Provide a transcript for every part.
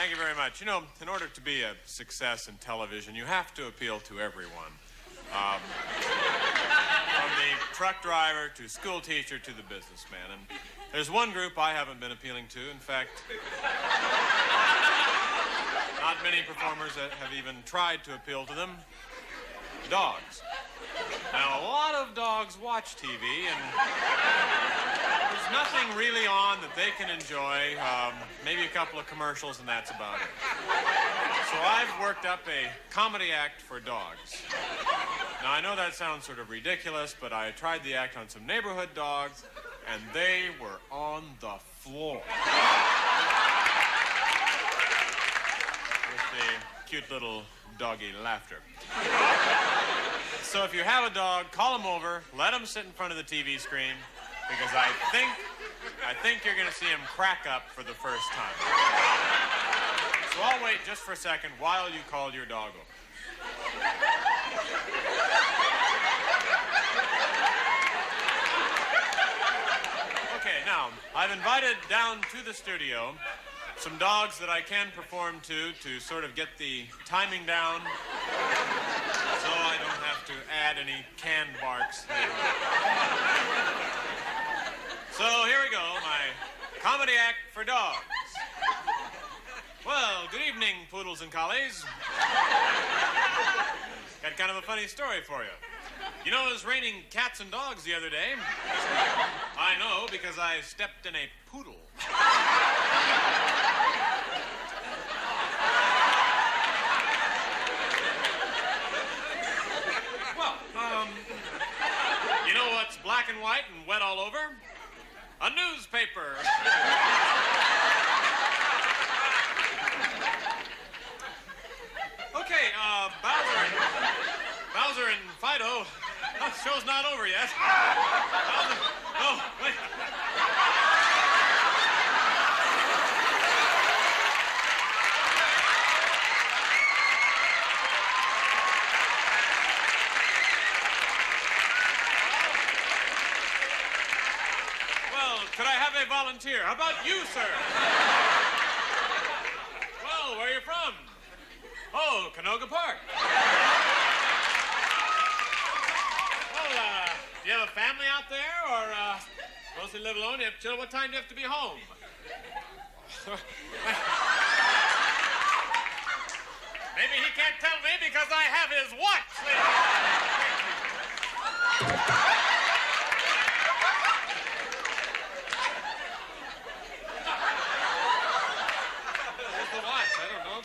Thank you very much. You know, in order to be a success in television, you have to appeal to everyone. Um, from the truck driver to school teacher to the businessman. And there's one group I haven't been appealing to. In fact, not many performers have even tried to appeal to them dogs. Of dogs watch TV, and there's nothing really on that they can enjoy. Um, maybe a couple of commercials, and that's about it. So I've worked up a comedy act for dogs. Now, I know that sounds sort of ridiculous, but I tried the act on some neighborhood dogs, and they were on the floor. With the cute little doggy laughter. So if you have a dog, call him over, let him sit in front of the TV screen, because I think I think you're gonna see him crack up for the first time. So I'll wait just for a second while you call your dog over. Okay, now I've invited down to the studio some dogs that I can perform to to sort of get the timing down so I don't have to add any canned barks. So here we go, my comedy act for dogs. Well, good evening, poodles and collies. Got kind of a funny story for you. You know, it was raining cats and dogs the other day. I know because I stepped in a poodle. Well, um, you know what's black and white and wet all over? A newspaper. okay, uh, Bowser and, Bowser and Fido. The show's not over yet. Bowser, oh, wait. Well, could I have a volunteer? How about you, sir? well, where are you from? Oh, Canoga Park. Well, uh, do you have a family out there, or uh, mostly live alone? You have children. What time do you have to be home? Maybe he can't tell me because I have his watch. Where's the watch? I don't know.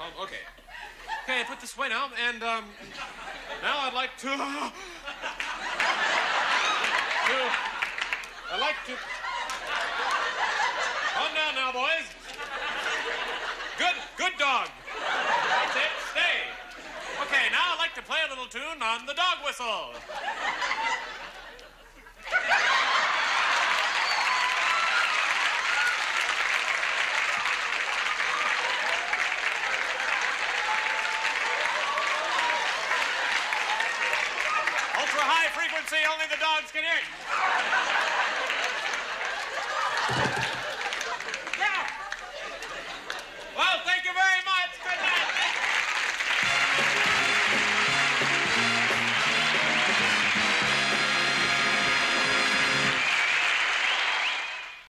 Um, okay. Okay, put this way now, and um, now I'd like to. to. I'd like to. Calm down now, boys. Good, good dog. That's it. Stay. Okay, now I'd like to play a little tune on the dog whistle. Ultra high frequency, only the dogs can hear.